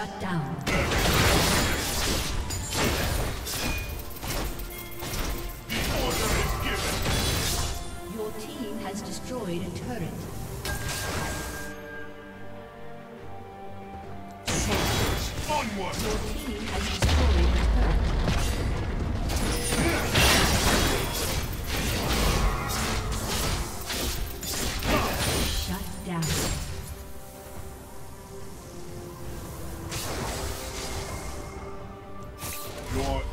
Shut down.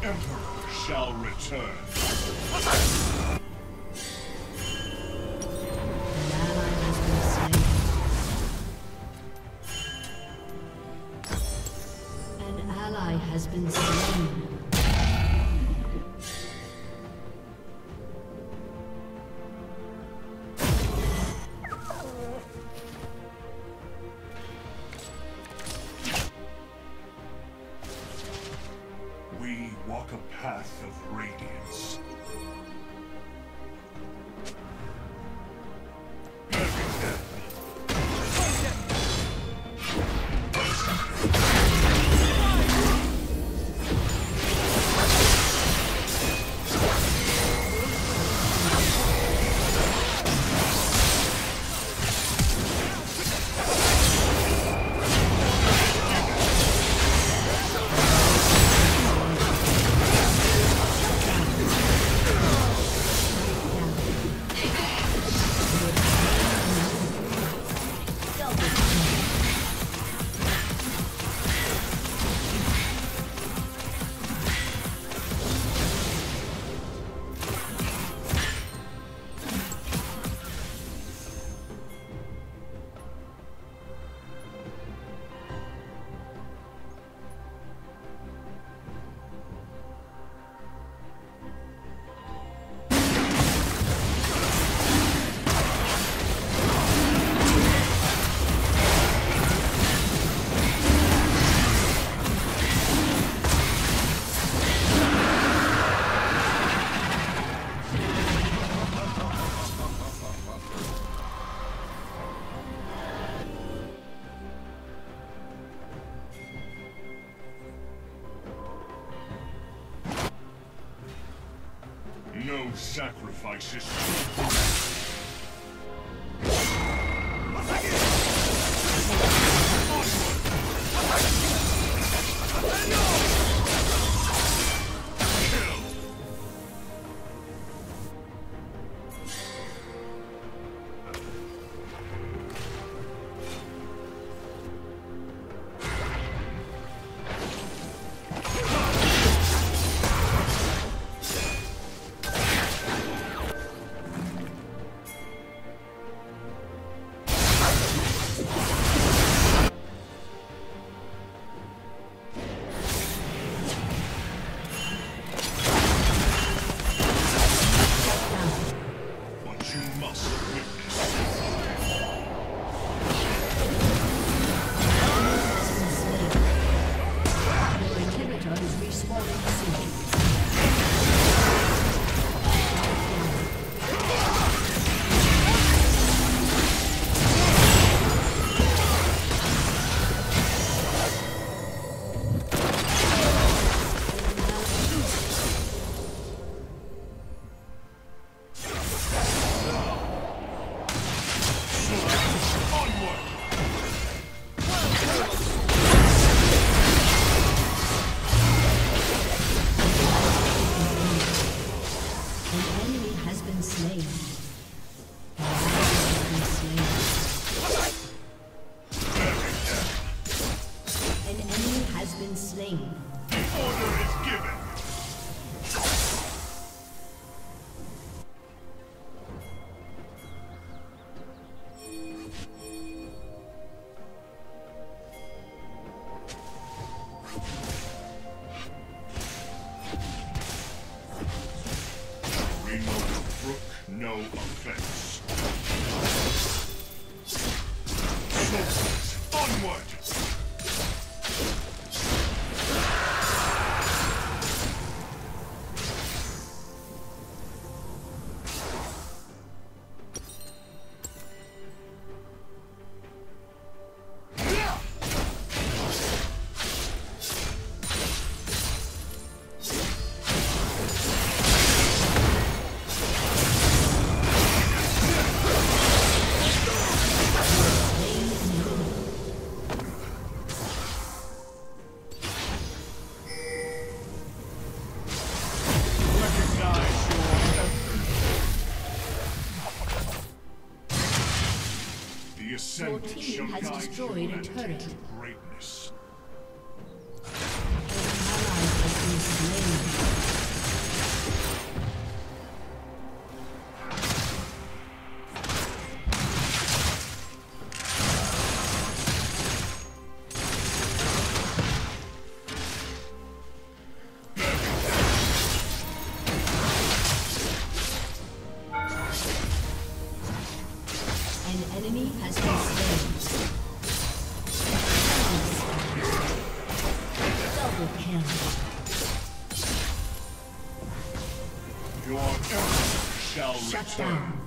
Emperor shall return. Sacrifices. Onward! The ascendant Your team has destroyed a. Greatness. shall Shut return. Down.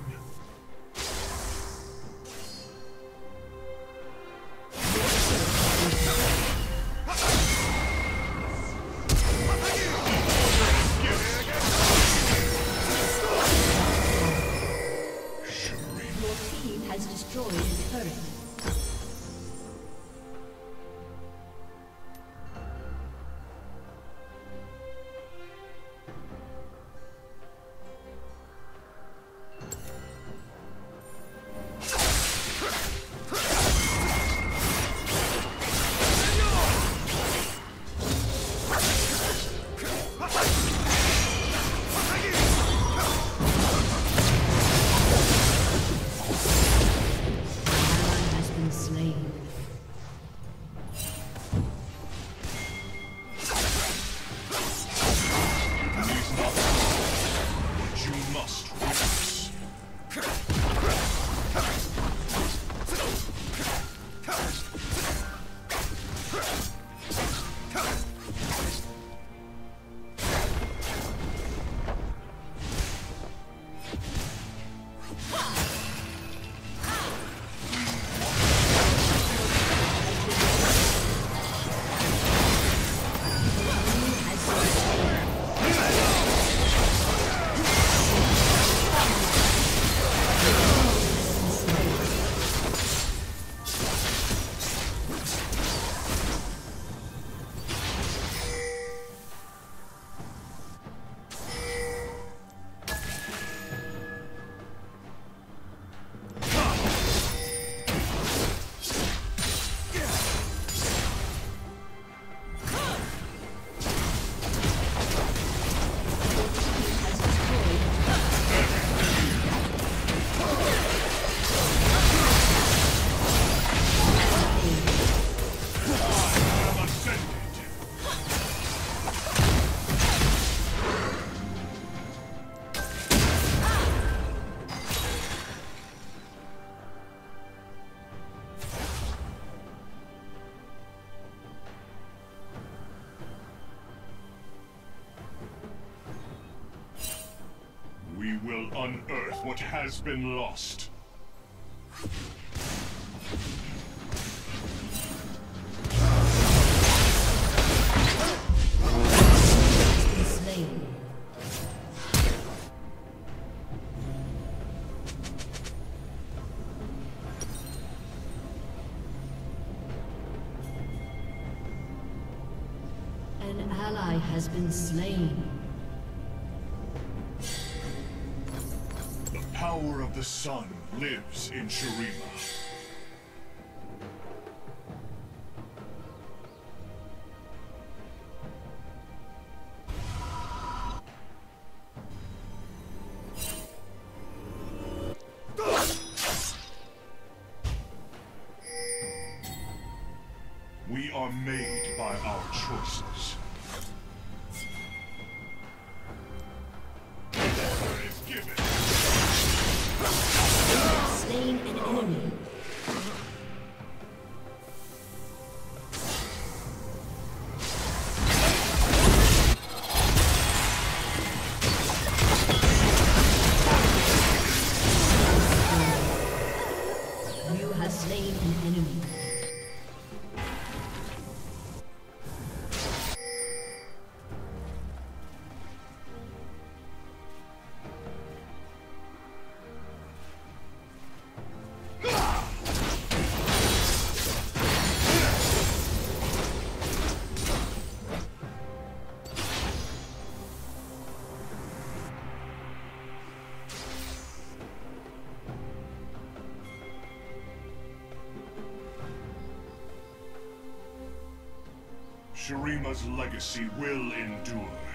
has been lost. An ally has been slain. of the sun lives in Shurima. Shurima's legacy will endure.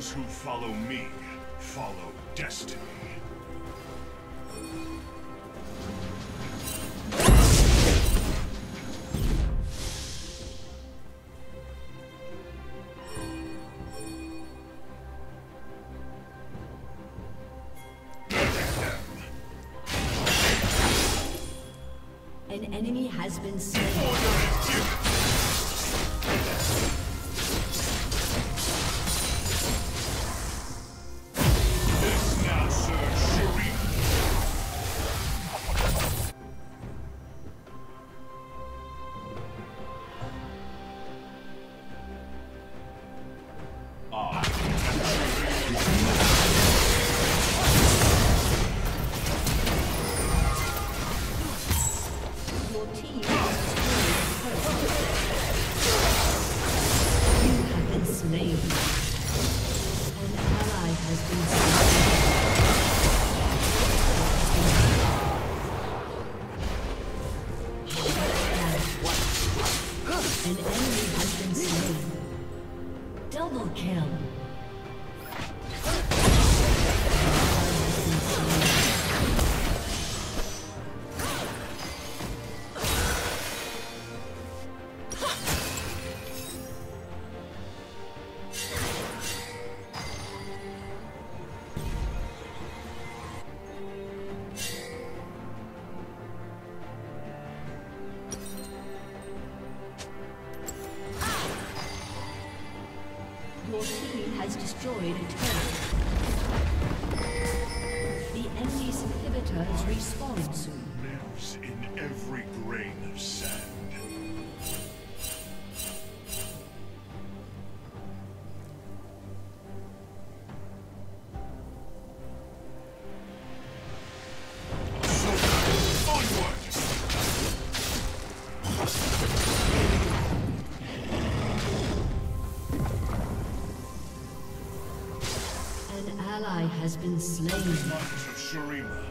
Those who follow me follow destiny. has been slain. Shurima.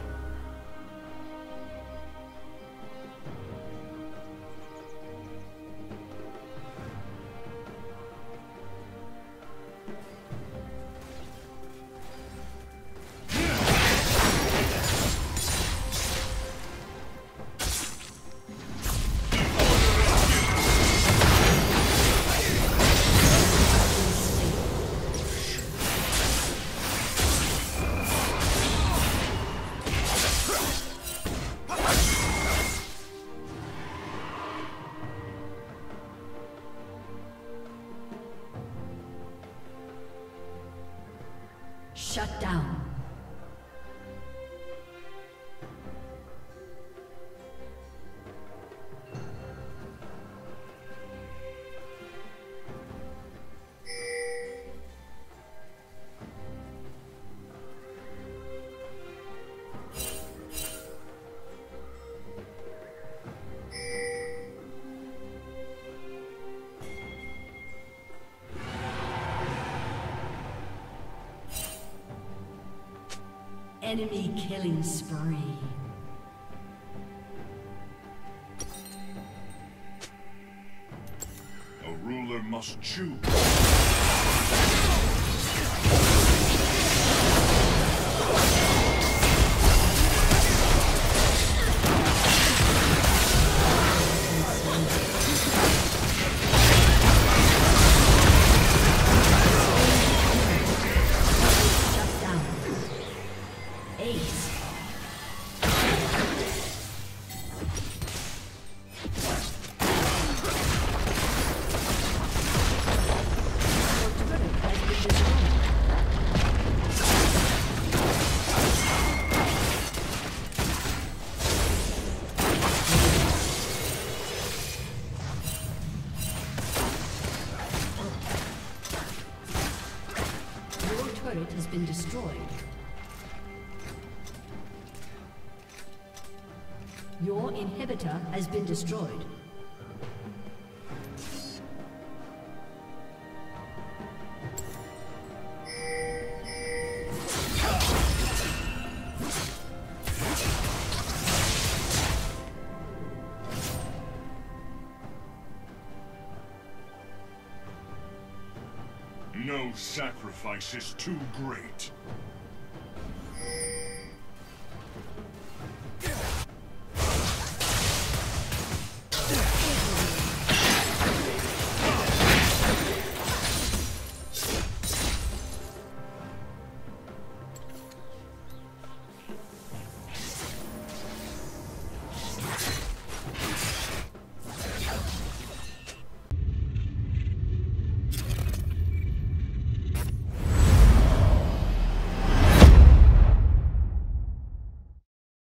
Enemy killing spree. A ruler must choose. has been destroyed. No sacrifice is too great.